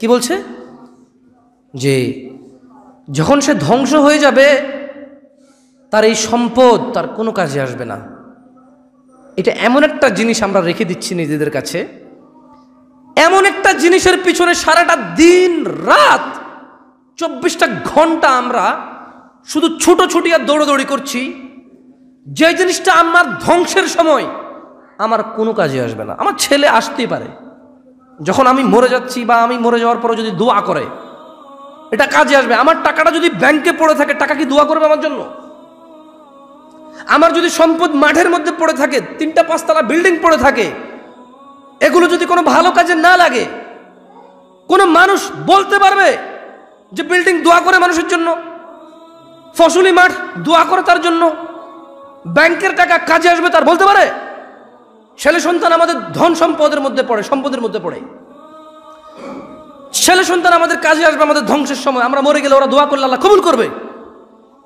কি বলছে? যে যখন সে ধ্বংস হয়ে যাবে, তার এই সম্পদ তার কোনো কাজে আসবে না। এটা এমন একটা জিনিস আমরা রেখে দিচ্ছি নিজেদের কাছে। এমন একটা জিনিসের পিছনে সারাটা দিন রাত, চব্বিশটা ঘণ্টা আমরা শুধু ছুটোছুটি আর দৌড়দৌড়ি করছি। যে জিনিসটা আমার ধ্বংসের সময়, আমার কোনো কাজে আসবে না। আমার ছেলে আসতেই পারে। যখন আমি মরে যাচ্ছি বা আমি মরে যাওয়ার পরে যদি দোয়া করে, এটা কাজে আসবে। আমার টাকাটা যদি ব্যাংকে পড়ে থাকে, টাকা কি দোয়া করবে আমার জন্য? আমার যদি সম্পদ মাঠের মধ্যে পড়ে থাকে, তিনটা পাঁচতলা বিল্ডিং পড়ে থাকে, এগুলো যদি কোনো ভালো কাজে না লাগে, কোনো মানুষ বলতে পারবে যে বিল্ডিং দোয়া করে মানুষের জন্য, ফসলি মাঠ দোয়া করে তার জন্য, ব্যাংকের টাকা কাজে আসবে তার বলতে পারে? ছেলে সন্তান আমাদের ধন সম্পদের মধ্যে পড়ে, সম্পদের মধ্যে পড়ে। ছেলে সন্তান আমাদের কাজে আসবে আমাদের ধ্বংসের সময়। আমরা মরে গেলে ওরা দোয়া করলে আল্লাহ কবুল করবে।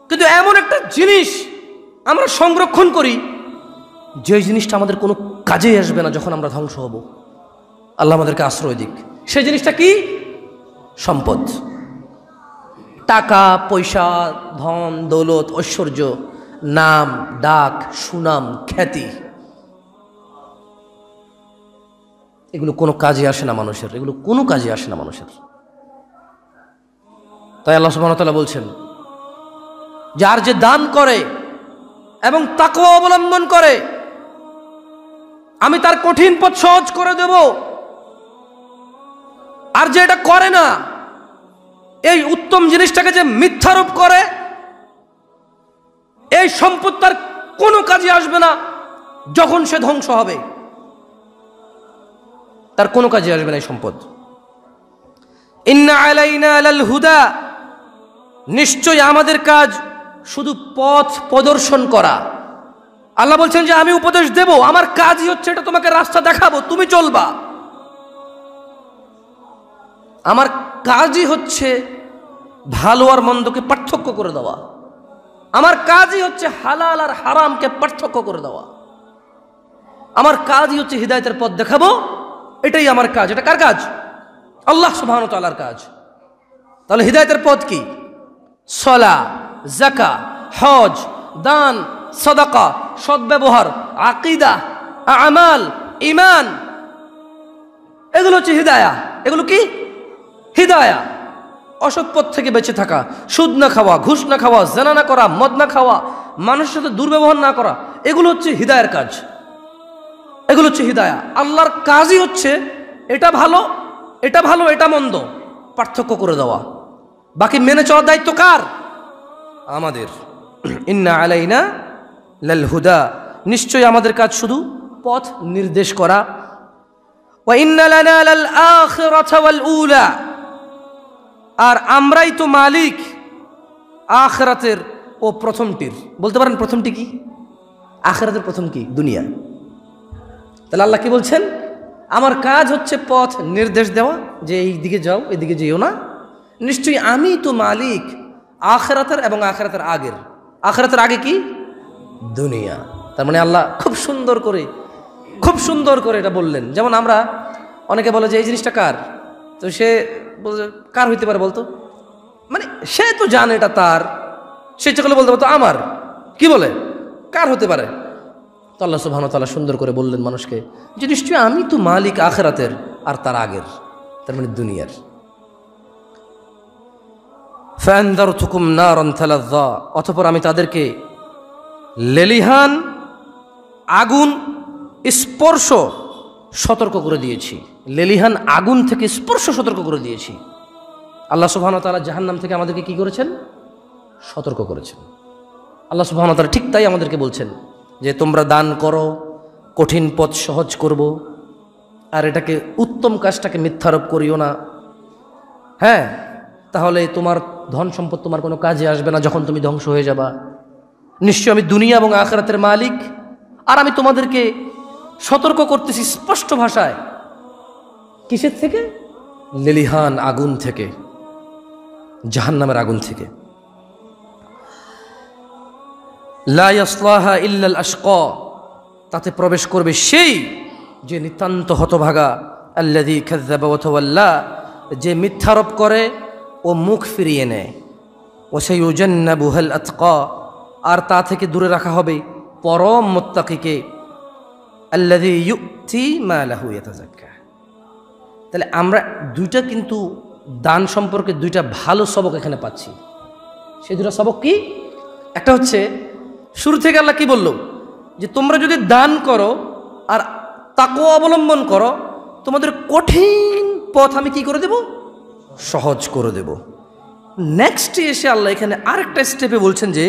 কিন্তু এমন একটা জিনিস আমরা সংরক্ষণ করি, যে জিনিসটা আমাদের কোনো কাজেই আসবে না যখন আমরা ধ্বংস হব। আল্লাহ আমাদেরকে আশ্রয় দিক। সেই জিনিসটা কি? সম্পদ। টাকা, পয়সা, ধন, দৌলত, ঐশ্বর্য, নাম, ডাক, সুনাম, খ্যাতি। এগুলো কোনো কাজে আসে না মানুষের, এগুলো কোনো কাজে আসে না মানুষের। তাই আল্লাহ সুবাহতাল্লাহ বলছেন, যার যে দান করে এবং তাকে অবলম্বন করে, আমি তার কঠিন পথ সহজ করে দেব। আর যে এটা করে না, এই উত্তম জিনিসটাকে যে মিথ্যারোপ করে, এই সম্পদ তার কোনো কাজে আসবে না যখন সে ধ্বংস হবে। তার কোনো কাজে আসবে না এই সম্পদ। ইন্না হুদা নিশ্চয় আমাদের কাজ শুধু পথ প্রদর্শন করা। আল্লাহ বলছেন যে, আমি উপদেশ দেব, আমার কাজই হচ্ছে এটা, তোমাকে রাস্তা দেখাবো, তুমি চলবা। আমার কাজই হচ্ছে ভালো আর মন্দকে পার্থক্য করে দেওয়া। আমার কাজই হচ্ছে হালাল আর হারামকে পার্থক্য করে দেওয়া। আমার কাজই হচ্ছে হৃদায়তের পথ দেখাবো এটাই আমার কাজ। এটা কার কাজ? আল্লাহ সুবাহন তালার কাজ। তাহলে হৃদায়তের পথ কি? সলা জাকা হজ, দান, সদাকা, সদ্ব্যবহার, আকিদা, আমাল ইমান এগুলো হচ্ছে হৃদায়া। এগুলো কি? হৃদায়া। অসৎ পথ থেকে বেঁচে থাকা, সুদ না খাওয়া, ঘুষ না খাওয়া, জেনা না করা, মদ না খাওয়া, মানুষের সাথে দুর্ব্যবহার না করা, এগুলো হচ্ছে হৃদায়ের কাজ। এগুলো হচ্ছে হৃদায়া। আল্লাহর কাজই হচ্ছে এটা ভালো এটা ভালো, এটা মন্দ। পার্থক্য করে দেওয়া। বাকি মেনে চলার দায়িত্ব কার? আমাদের। ইন্না আলাইনা লাল হুদা। নিশ্চয়ই আমাদের কাজ শুধু পথ নির্দেশ করা। আর আমরাই তো মালিক আখরাতের ও প্রথমটির। বলতে পারেন প্রথমটি কি? আখরাতের প্রথম কি? দুনিয়া। তাহলে আল্লাহ কি বলছেন? আমার কাজ হচ্ছে পথ নির্দেশ দেওয়া, যে এই দিকে যাও এদিকে যেও না। নিশ্চয়ই আমি তো মালিক, আখরাতের এবং আখরাতের আগের। আখরাতের আগে কি? দুনিয়া। তার মানে আল্লাহ খুব সুন্দর করে, খুব সুন্দর করে এটা বললেন। যেমন আমরা, অনেকে বলে যে এই জিনিসটা কার? তো সে কার হইতে পারে বলতো? মানে সে তো জানে এটা তার। সে চকলে বলতে পারতো আমার। কি বলে? কার হতে পারে? তো আল্লাহ সুবাহ তাল্লাহ সুন্দর করে বললেন মানুষকে যে নিশ্চয়ই আমি তো মালিক আখেরাতের আর তার আগের, তার মানে দুনিয়ার। ফ্যান্দার থুকুম না রন্থালাদ্দা অথপর আমি তাদেরকে লেলিহান, আগুন, স্পর্শ সতর্ক করে দিয়েছি। লেলিহান আগুন থেকে স্পর্শ সতর্ক করে দিয়েছি। আল্লাহ সুবাহন তালা জাহান্নাম থেকে আমাদেরকে কি করেছেন? সতর্ক করেছেন। আল্লাহ সুবাহন তালা ঠিক তাই আমাদেরকে বলছেন যে তোমরা দান করো, কঠিন পথ সহজ করব। আর এটাকে উত্তম কাজটাকে মিথ্যারোপ করিও না। হ্যাঁ তাহলে তোমার ধন সম্পদ তোমার কোনো কাজে আসবে না যখন তুমি ধ্বংস হয়ে যাবা। নিশ্চয় আমি দুনিয়া এবং আখরাতের মালিক। আর আমি তোমাদেরকে সতর্ক করতেছি স্পষ্ট ভাষায়। কিসের থেকে? লেলিহান আগুন থেকে জাহান নামের আগুন থেকে। লাহা ইল্লাল আশক তাতে প্রবেশ করবে সেই যে নিতান্ত হতভাগা আল্লাদি খাজ্জাবা যে মিথ্যারোপ করে ও মুখ ফিরিয়ে নেয়। ও সেই উজন্না বুহেল আতকা, আর তা থেকে দূরে রাখা হবে পরম মোত্তাকিকে আল্লাদি ইউক্তি মালাহু তাহলে আমরা দুইটা কিন্তু দান সম্পর্কে দুইটা ভালো সবক এখানে পাচ্ছি। সেই দুটা সবক কি? একটা হচ্ছে শুরু থেকে আল্লাহ কি বলল? যে তোমরা যদি দান করো আর তাকো অবলম্বন করো, তোমাদের কঠিন পথ আমি কি করে দেব? সহজ করে দেব। নেক্সট এসে আল্লাহ এখানে আরেকটা স্টেপে বলছেন যে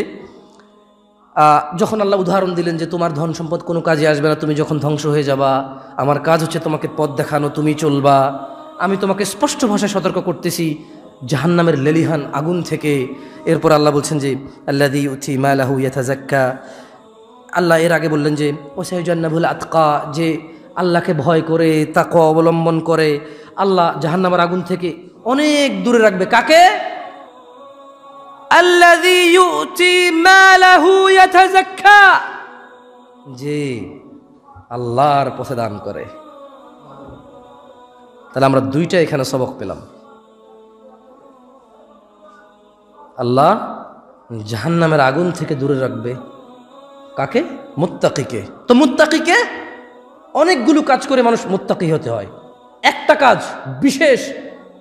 যখন আল্লাহ উদাহরণ দিলেন যে তোমার ধন সম্পদ কোনো কাজে আসবে না, তুমি যখন ধ্বংস হয়ে যাবা, আমার কাজ হচ্ছে তোমাকে পথ দেখানো, তুমি চলবা, আমি তোমাকে স্পষ্ট ভাষায় সতর্ক করতেছি জাহান্নামের লেলিহান আগুন থেকে। এরপর আল্লাহ বলছেন যে আল্লাহ দি উথি মালাহু ইয়াথাজাক্কা আল্লাহ এর আগে বললেন যে, ওসাইজান্নাবুল আতকা, যে আল্লাহকে ভয় করে তাকে অবলম্বন করে, আল্লাহ জাহান্নামের আগুন থেকে অনেক দূরে রাখবে। কাকে? যে আল্লাহর পথে দান করে। তাহলে আমরা দুইটা এখানে সবক পেলাম। আল্লাহ জাহান্নামের আগুন থেকে দূরে রাখবে। কাকে? মুত্তাকিকে। তো মুত্তাকিকে অনেকগুলো কাজ করে মানুষ মুত্তাকি হতে হয়। একটা কাজ বিশেষ,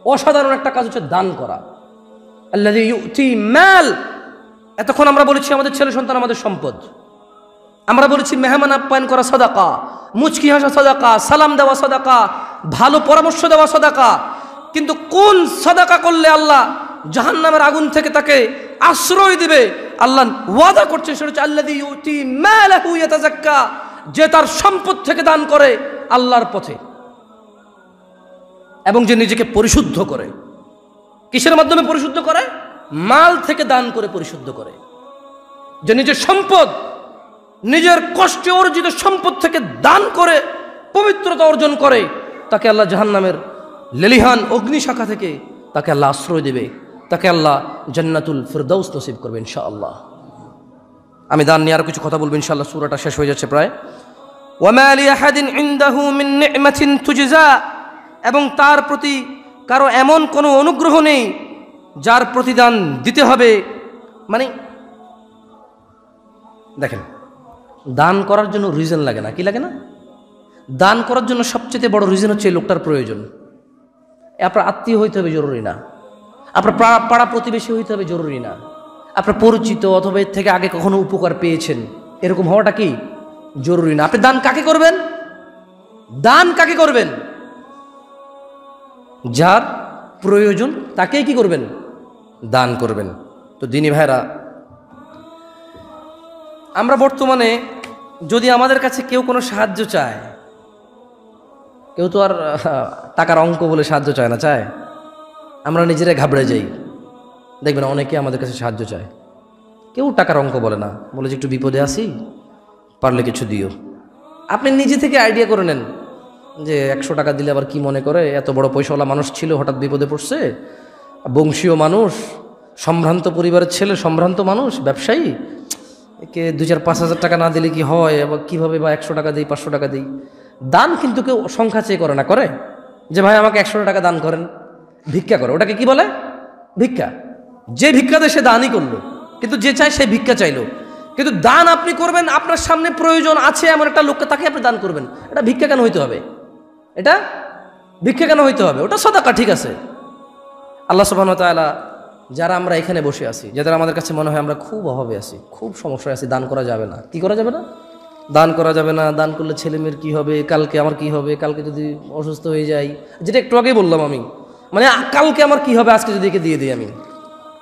অসাধারণ একটা কাজ হচ্ছে দান করা। আল্লাহ মাল। এতক্ষণ আমরা বলেছি আমাদের ছেলে সন্তান আমাদের সম্পদ। আমরা বলেছি মেহমান আপ্যায়ন করা সদাকা, মুচকি হাসা সদাকা, সালাম দেওয়া সদাকা, ভালো পরামর্শ দেওয়া সদাকা। কিন্তু কোন সদাকা করলে আল্লাহ জাহান্নামের আগুন থেকে তাকে আশ্রয় দিবে। আল্লাহ ওয়াদা করছে সেটা হচ্ছে আল্লাহ যে তার সম্পদ থেকে দান করে আল্লাহর পথে এবং যে নিজেকে পরিশুদ্ধ করে। কিসের মাধ্যমে পরিশুদ্ধ করে? মাল থেকে দান করে পরিশুদ্ধ করে। যে নিজের সম্পদ, নিজের কষ্টে অর্জিত সম্পদ থেকে দান করে, পবিত্রতা অর্জন করে, তাকে আল্লাহ জাহান্নামের লেলিহান অগ্নিশাখা থেকে তাকে আল্লাহ আশ্রয় দেবে। তাকে আল্লাহ জান্নাতুল ফিরদাউস নসিব করবে ইনশাআল্লাহ। আমি দান নিয়ে আরও কিছু কথা বলব ইনশাআল্লাহ, সুরাটা শেষ হয়ে যাচ্ছে প্রায়। এবং তার প্রতি কারও এমন কোনো অনুগ্রহ নেই যার প্রতিদান দিতে হবে। মানে দেখেন, দান করার জন্য রিজন লাগে না, কি লাগে না? দান করার জন্য সবচেয়ে বড় রিজন হচ্ছে লোকটার প্রয়োজন। আপনার আত্মীয় হইতে হবে জরুরি না। আপনার পাড়া পাড়া প্রতিবেশী হইতে হবে জরুরি না। আপনার পরিচিত অথবা এর থেকে আগে কখনো উপকার পেয়েছেন, এরকম হওয়াটা কি? জরুরি না। আপনি দান কাকে করবেন? দান কাকে করবেন? যার প্রয়োজন তাকেই কি করবেন? দান করবেন। তো দিনী ভাইরা আমরা বর্তমানে যদি আমাদের কাছে কেউ কোনো সাহায্য চায়, কেউ তো আর টাকার অঙ্ক বলে সাহায্য চায় না, চায়? আমরা নিজেরাই ঘাবড়ে যাই। দেখবেন অনেকে আমাদের কাছে সাহায্য চায়। কেউ টাকার অঙ্ক বলে না। বলে যে, একটু বিপদে আসি পারলে কিছু দিও। আপনি নিজে থেকে আইডিয়া করে নেন যে, একশো টাকা দিলে আবার কি মনে করে? এত বড় পয়সাওয়ালা মানুষ ছিল, হঠাৎ বিপদে পড়ছে। বংশীয় মানুষ, সম্ভ্রান্ত পরিবারের ছেলে, সম্ভ্রান্ত মানুষ, ব্যবসায়ী। একে দু চার পাঁচ হাজার টাকা না দিলে কি হয়? আবার কীভাবে বা একশো টাকা দিই, পাঁচশো টাকা দিই? দান কিন্তু কেউ সংখ্যা চেয়ে করে না, করে? যে, ভাই, আমাকে একশো টাকা দান করেন। ভিক্ষা করে। ওটাকে কি বলে? ভিক্ষা। যে ভিক্ষা দেয় সে দানই করল। কিন্তু যে চায় সে ভিক্ষা চাইলো। কিন্তু দান আপনি করবেন, আপনার সামনে প্রয়োজন আছে এমন একটা লোককে, তাকে আপনি দান করবেন। এটা ভিক্ষা কেন হইতে হবে? এটা ভিক্ষা কেন হইতে হবে? ওটা সদাকা, ঠিক আছে। আল্লাহ সুবাহ তাআলা যারা আমরা এখানে বসে আছি, যাদের আমাদের কাছে মনে হয় আমরা খুব অভাবে আছি, খুব সমস্যায় আছি, দান করা যাবে না। কি করা যাবে না? দান করা যাবে না। দান করলে ছেলে মেয়ের কী হবে? কালকে আমার কি হবে? কালকে যদি অসুস্থ হয়ে যাই। যেটা একটু আগেই বললাম আমি। মানে আ- কালকে আমার কি হবে আজকে যদি একে দিয়ে দিই আমি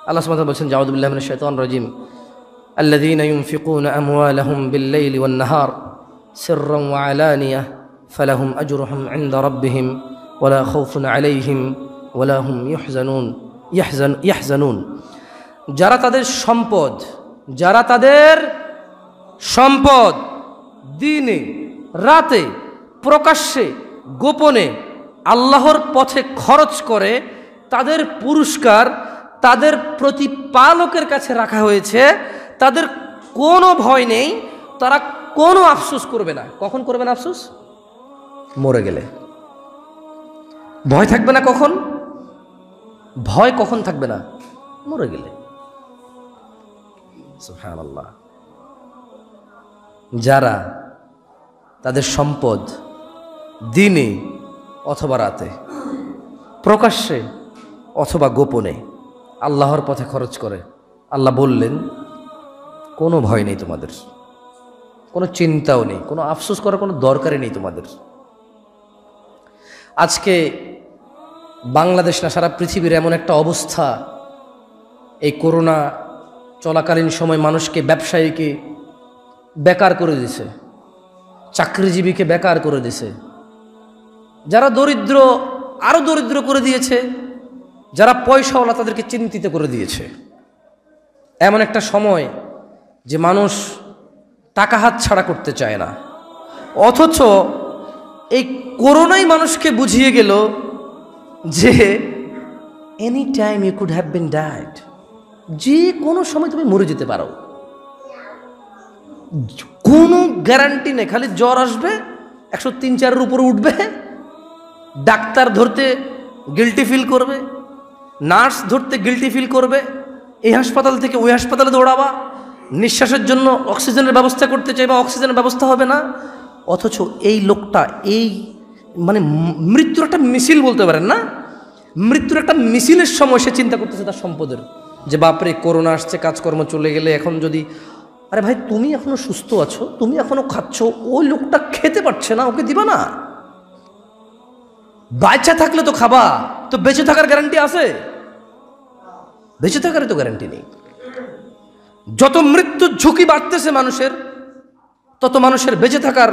আল্লাহ সুবহানাহু বলছেন জাউদুল্লাহ মিনাশ শাইতানির রাজিম الذين ينفقون أموالهم بالليل والنهار سرا وعلانية فلهم أجرهم عند ربهم ولا خوف عليهم ولا هم يحزنون يحزن يحزنون যারা তাদের সম্পদ যারা তাদের সম্পদ দিনে রাতে প্রকাশ্যে গোপনে আল্লাহর পথে খরচ করে তাদের পুরস্কার তাদের প্রতিপালকের কাছে রাখা হয়েছে তাদের কোনো ভয় নেই তারা কোনো আফসোস করবে না। কখন করবে না আফসোস? মরে গেলে। ভয় থাকবে না কখন? ভয় কখন থাকবে না? মরে গেলে। যারা তাদের সম্পদ দিনে অথবা রাতে, প্রকাশ্যে অথবা গোপনে আল্লাহর পথে খরচ করে। আল্লাহ বললেন, কোনো ভয় নেই তোমাদের, কোনো চিন্তাও নেই, কোনো আফসোস করার কোনো দরকারই নেই তোমাদের। আজকে বাংলাদেশ না, সারা পৃথিবীর এমন একটা অবস্থা, এই করোনা চলাকালীন সময় মানুষকে, ব্যবসায়ীকে বেকার করে দিছে, চাকরিজীবীকে বেকার করে দিছে। যারা দরিদ্র আরও দরিদ্র করে দিয়েছে, যারা পয়সাওয়ালা তাদেরকে চিন্তিত করে দিয়েছে। এমন একটা সময় যে মানুষ টাকা হাত ছাড়া করতে চায় না। অথচ এই করোনাই মানুষকে বুঝিয়ে গেল যে any time you could have been diet যে কোনো সময় তুমি মরে যেতে পারো। কোনো গ্যারান্টি নেই, খালি জ্বর আসবে, একশো তিন চারের উপরে উঠবে ডাক্তার ধরতে গিলটি ফিল করবে নার্স ধরতে গিলটি ফিল করবে, এই হাসপাতাল থেকে ওই হাসপাতালে দৌড়াবা, নিঃশ্বাসের জন্য অক্সিজেনের ব্যবস্থা করতে চাইবা অক্সিজেনের ব্যবস্থা হবে না, অথচ এই লোকটা এই মানে মৃত্যুর একটা মিছিল বলতে পারেন না? মৃত্যুর একটা মিছিলের সময় সে চিন্তা করতেছে তার সম্পদের, যে বাপরে করোনা আসছে, কাজকর্ম চলে গেলে এখন যদি, আরে ভাই তুমি এখনও সুস্থ আছো, তুমি এখনও খাচ্ছ, ওই লোকটা খেতে পারছে না, ওকে দিবা না? বাচ্চা থাকলে তো খাবা, তো বেঁচে থাকার গ্যারান্টি আছে? বেঁচে থাকার তো গ্যারান্টি নেই। যত মৃত্যুর ঝুঁকি বাড়তেছে মানুষের, তত মানুষের বেঁচে থাকার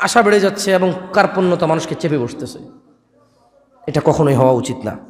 আশা বেড়ে যাচ্ছে এবং কার্পণ্যতা মানুষকে চেপে বসতেছে। এটা কখনোই হওয়া উচিত না।